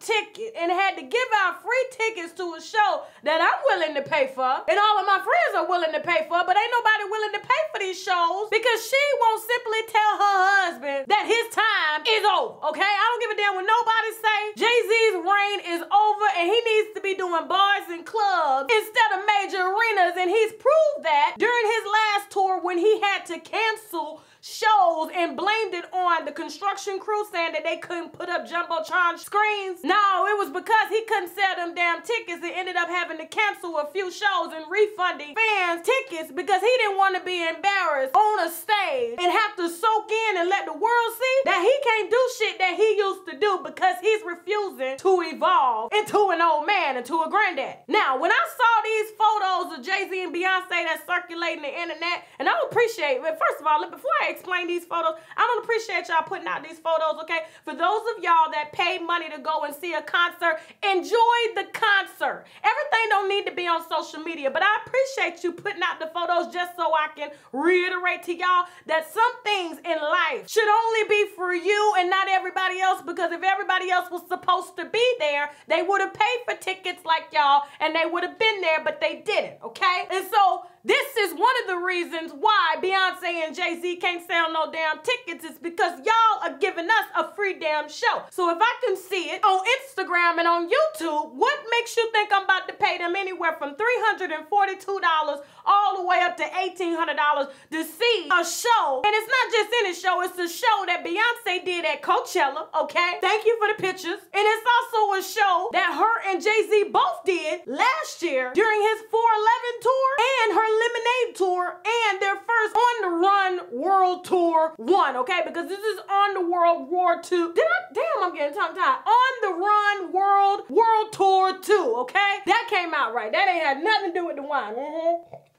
ticket and had to give out free tickets to a show that I'm willing to pay for and all of my friends are willing to pay for, but ain't nobody willing to pay for these shows because she won't simply tell her husband that his time is over, okay? I don't give a damn what nobody say. Jay-Z's reign is over and he needs to be doing bars and clubs instead of major arenas and he's proved that during his last tour when he had to cancel shows and blamed it on the construction crew saying that they couldn't put up Jumbotron screens. No, it was because he couldn't sell them damn tickets and ended up having to cancel a few shows and refunding fans tickets because he didn't want to be embarrassed on a stage and have to soak in and let the world see that he can't do shit that he used to do because he's refusing to evolve into an old man, into a granddad. Now, when I saw these photos of Jay-Z and Beyonce that's circulating the internet, and I appreciate, but first of all, before I explain these photos. I don't appreciate y'all putting out these photos, okay? For those of y'all that pay money to go and see a concert, enjoy the concert. Everything don't need to be on social media, but I appreciate you putting out the photos just so I can reiterate to y'all that some things in life should only be for you and not everybody else because if everybody else was supposed to be there, they would have paid for tickets like y'all and they would have been there, but they didn't, okay? And so this is one of the reasons why Beyonce and Jay-Z can't sell no damn tickets is because y'all are giving us a free damn show. So if I can see it on Instagram and on YouTube, what makes you think I'm about to pay them anywhere from $342 all the way up to $1,800 to see a show? And it's not just any show, it's a show that Beyonce did at Coachella, okay? Thank you for the pictures. And it's also a show that her and Jay-Z both did last year during his 411 tour and her Lemonade Tour and their first On the Run World Tour 1, okay? Because this is On the World War 2. Did I? Damn, I'm getting tongue tied. On the Run World World Tour 2, okay? That came out right. That ain't had nothing to do with the wine. Mm -hmm.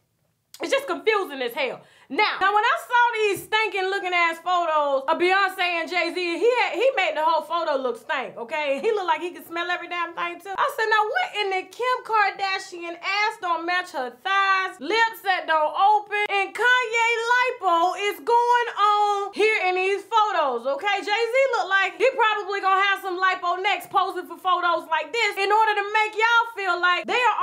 It's just confusing as hell. Now, now when I saw these stinking looking ass photos of Beyonce and Jay-Z, he had, he made the whole photo look stink, okay? He looked like he could smell every damn thing too. I said, now what in the Kim Kardashian ass don't match her thighs, lips that don't open, and Kanye lipo is going on here in these photos, okay? Jay-Z look like he probably gonna have some lipo next posing for photos like this in order to make y'all feel like they are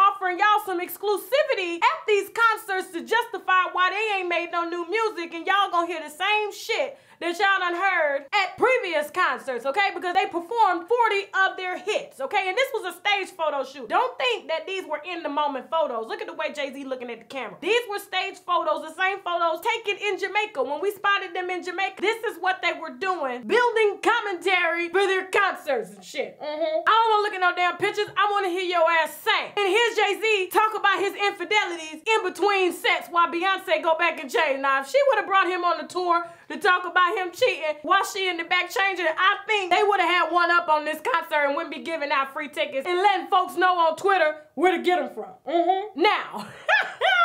exclusivity at these concerts to justify why they ain't made no new music and y'all gonna hear the same shit that y'all done heard at previous concerts, okay? Because they performed 40 of their hits, okay? And this was a stage photo shoot. Don't think that these were in the moment photos. Look at the way Jay-Z looking at the camera. These were stage photos, the same photos taken in Jamaica. When we spotted them in Jamaica, this is what they were doing, building commentary for their concerts and shit. Mm -hmm. I don't wanna look at no damn pictures. I wanna hear your ass sing. And here's Jay-Z talk about his infidelities in between sets while Beyonce go back and change. Now, if she would have brought him on the tour to talk about him cheating while she in the back changing. I think they would have had one up on this concert and wouldn't be giving out free tickets and letting folks know on Twitter where to get them from. Mm-hmm. Now.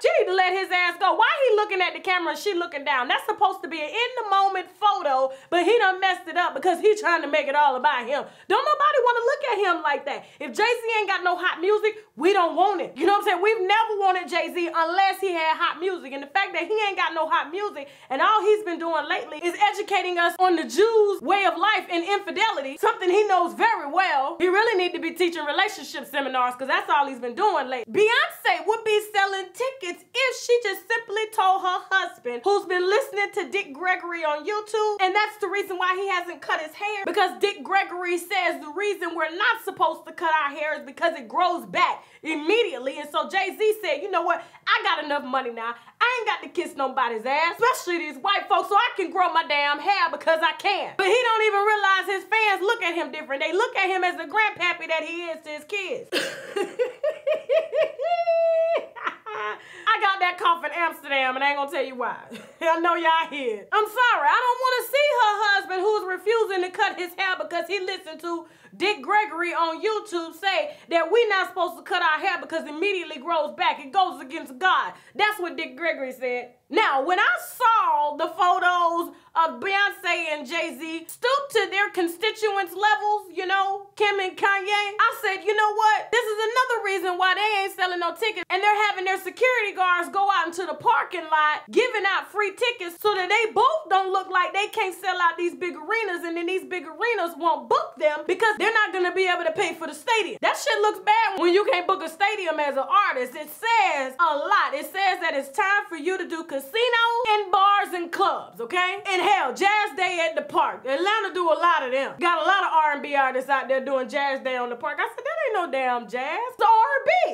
She need to let his ass go. Why he looking at the camera and she looking down? That's supposed to be an in the moment photo, but he done messed it up because he trying to make it all about him. Don't nobody want to look at him like that. If Jay-Z ain't got no hot music, we don't want it. You know what I'm saying? We've never wanted Jay-Z unless he had hot music. And the fact that he ain't got no hot music and all he's been doing lately is educating us on the Jews' way of life and infidelity, something he knows very well. He really need to be teaching relationship seminars because that's all he's been doing lately. Beyonce would be selling tickets tickets if she just simply told her husband, who's been listening to Dick Gregory on YouTube, and that's the reason why he hasn't cut his hair, because Dick Gregory says the reason we're not supposed to cut our hair is because it grows back immediately. And so Jay-Z said, you know what, I got enough money now. I ain't got to kiss nobody's ass, especially these white folks, so I can grow my damn hair because I can. But he don't even realize his fans look at him different. They look at him as the grandpappy that he is to his kids. I got that cough in Amsterdam and I ain't gonna tell you why. I know y'all here. I'm sorry, I don't wanna see her husband who's refusing to cut his hair because he listened to Dick Gregory on YouTube say that we're not supposed to cut our hair because it immediately grows back. It goes against God. That's what Dick Gregory said. Now, when I saw the photos of Beyonce and Jay-Z stoop to their constituents' levels, you know, Kim and Kanye, I said, you know what? This is another reason why they ain't selling no tickets and they're having their security guards go out into the parking lot giving out free tickets so that they both don't look like they can't sell out these big arenas and then these big arenas won't book them because they're not gonna be able to pay for the stadium. That shit looks bad when you can't book a stadium as an artist. It says a lot. It says that it's time for you to do casinos and bars and clubs, okay? And hell, Jazz Day at the park. Atlanta do a lot of them. Got a lot of R&B artists out there doing Jazz Day on the park. I said, that ain't no damn jazz. It's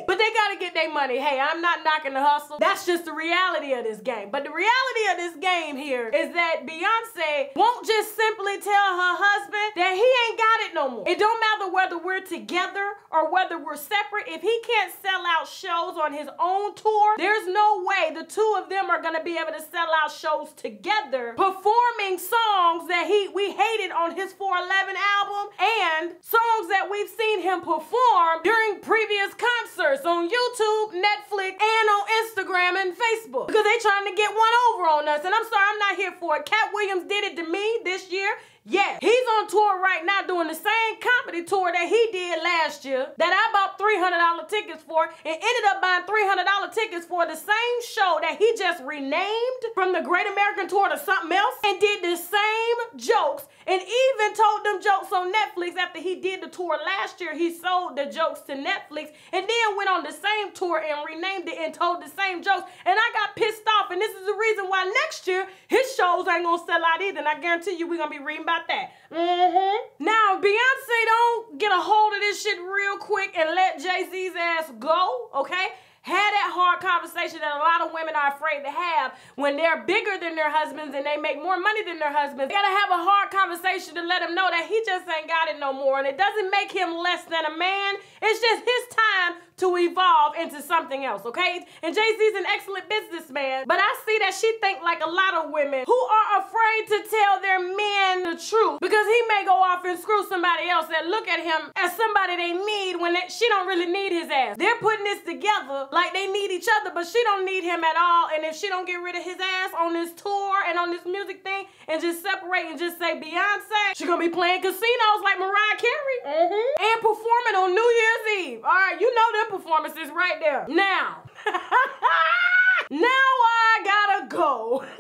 But they gotta get their money. Hey, I'm not knocking the hustle. That's just the reality of this game. But the reality of this game here is that Beyonce won't just simply tell her husband that he ain't got it no more. It don't matter whether we're together or whether we're separate. If he can't sell out shows on his own tour, there's no way the two of them are gonna be able to sell out shows together, performing songs that he we hated on his 411 album and songs that we've seen him perform during previous concerts on YouTube, Netflix, and on Instagram and Facebook. Because they trying to get one over on us. And I'm sorry, I'm not here for it. Katt Williams did it to me this year. Yeah, on tour right now doing the same comedy tour that he did last year that I bought $300 tickets for and ended up buying $300 tickets for the same show that he just renamed from the Great American Tour to something else and did the same jokes and even told them jokes on Netflix after he did the tour last year. He sold the jokes to Netflix and then went on the same tour and renamed it and told the same jokes. And I got pissed off. And this is the reason why next year his shows ain't gonna sell out either. And I guarantee you we're gonna be reading about that. Mm-hmm. Mm-hmm. Now, Beyonce don't get a hold of this shit real quick and let Jay-Z's ass go, okay? Had that hard conversation that a lot of women are afraid to have when they're bigger than their husbands and they make more money than their husbands. They gotta have a hard conversation to let him know that he just ain't got it no more. And it doesn't make him less than a man. It's just his time to evolve into something else, okay? And Jay-Z's an excellent businessman, but I see that she think like a lot of women who are afraid to tell their men the truth because he may go off and screw somebody else and look at him as somebody they need when they, she don't really need his ass. They're putting this together like they need each other, but she don't need him at all. And if she don't get rid of his ass on this tour and on this music thing and just separate and just say Beyonce, she gonna be playing casinos like Mariah Carey mm-hmm. and performing on New Year's Eve. All right, you know them performances right there. Now, now I gotta go.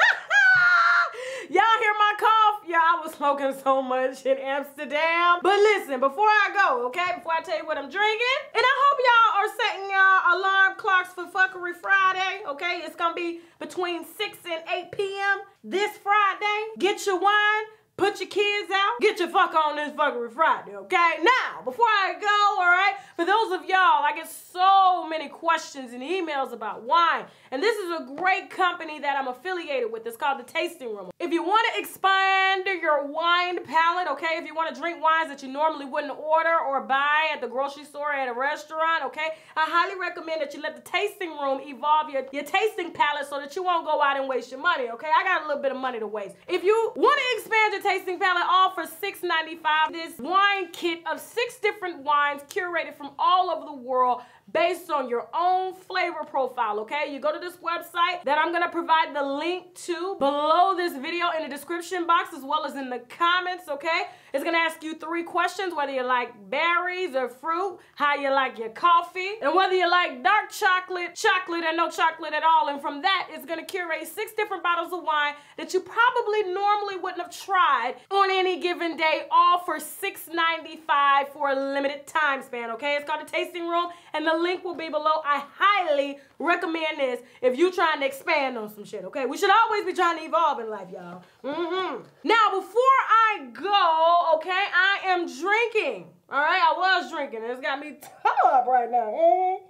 Y'all hear my cough? Yeah, I was smoking so much in Amsterdam. But listen, before I go, okay, before I tell you what I'm drinking, and I hope y'all are setting y'all alarm clocks for Fuckery Friday, okay? It's gonna be between 6 and 8 p.m. this Friday. Get your wine Put your kids out. Get your fuck on this fuckery Friday, okay? Now, before I go, all right, for those of y'all, I get so many questions and emails about wine. And this is a great company that I'm affiliated with. It's called The Tasting Room. If you want to expand your wine palate, okay, if you want to drink wines that you normally wouldn't order or buy at the grocery store or at a restaurant, okay, I highly recommend that you let The Tasting Room evolve your, your tasting palate so that you won't go out and waste your money, okay? I got a little bit of money to waste. If you want to expand your tasting palette, all for $6.95, this wine kit of six different wines curated from all over the world based on your own flavor profile, okay? You go to this website that I'm gonna provide the link to below this video in the description box as well as in the comments, okay? It's gonna ask you three questions, whether you like berries or fruit, how you like your coffee, and whether you like dark chocolate, chocolate, and no chocolate at all. And from that, it's gonna curate six different bottles of wine that you probably normally wouldn't have tried on any given day, all for $6.95 for a limited time span, okay? It's called a Tasting Room, and the link will be below. I highly recommend this if you're trying to expand on some shit, okay? We should always be trying to evolve in life, y'all. Mm-hmm. Now, before I go, okay, I am drinking. All right, I was drinking. It's got me toe up right now. Mm-hmm.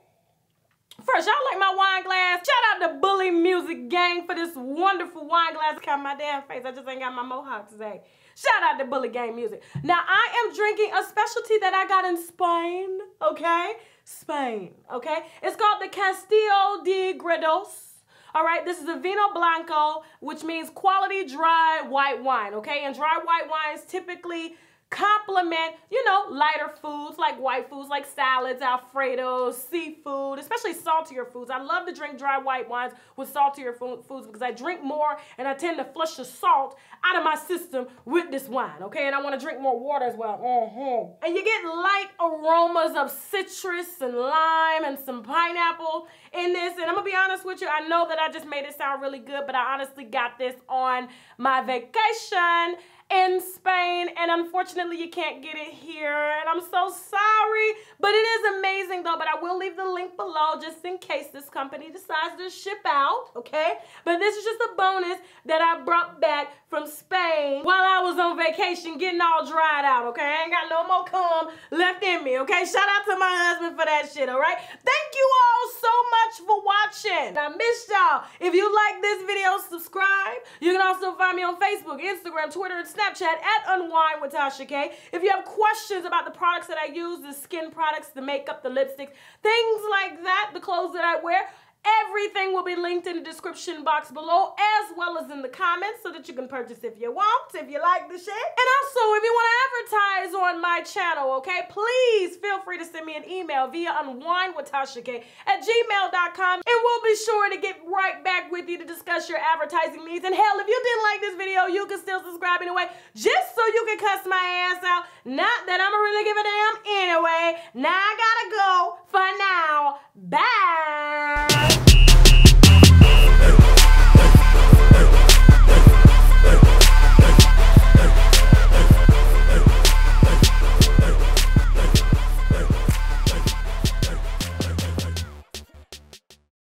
First, y'all like my wine glass? Shout out to Bully Music Gang for this wonderful wine glass. Cover my damn face. I just ain't got my mohawk today. Shout out to Bully Gang Music. Now, I am drinking a specialty that I got in Spain, okay? Spain, okay? It's called the Castillo de Gredos. All right, this is a Vino Blanco, which means quality dry white wine, okay? And dry white wines typically complement, you know, lighter foods like white foods like salads, alfredos, seafood, especially saltier foods. I love to drink dry white wines with saltier foods because I drink more and I tend to flush the salt out of my system with this wine, okay? And I want to drink more water as well. Mm-hmm. And you get light aromas of citrus and lime and some pineapple in this. And I'm going to be honest with you, I know that I just made it sound really good, but I honestly got this on my vacation in Spain, and unfortunately, you can't get it here. And I'm so sorry, but it is amazing though. But I will leave the link below just in case this company decides to ship out, okay? But this is just a bonus that I brought back from Spain while I was on vacation getting all dried out, okay? I ain't got no more cum left in me, okay? Shout out to my husband for that shit, all right? Thank you all so much for watching. I missed y'all. If you like this video, subscribe. You can also find me on Facebook, Instagram, Twitter, and Snapchat Snapchat at Unwine with Tasha K. If you have questions about the products that I use, the skin products, the makeup, the lipsticks, things like that, the clothes that I wear, Everything will be linked in the description box below as well as in the comments so that you can purchase if you want, if you like the shit. And also, if you want to advertise on my channel, okay, please feel free to send me an email via unwinewithtasha at gmail.com and we'll be sure to get right back with you to discuss your advertising needs. And hell, if you didn't like this video, you can still subscribe anyway just so you can cuss my ass out. Not that I'ma really give a damn anyway. Now I gotta go for now. Bye.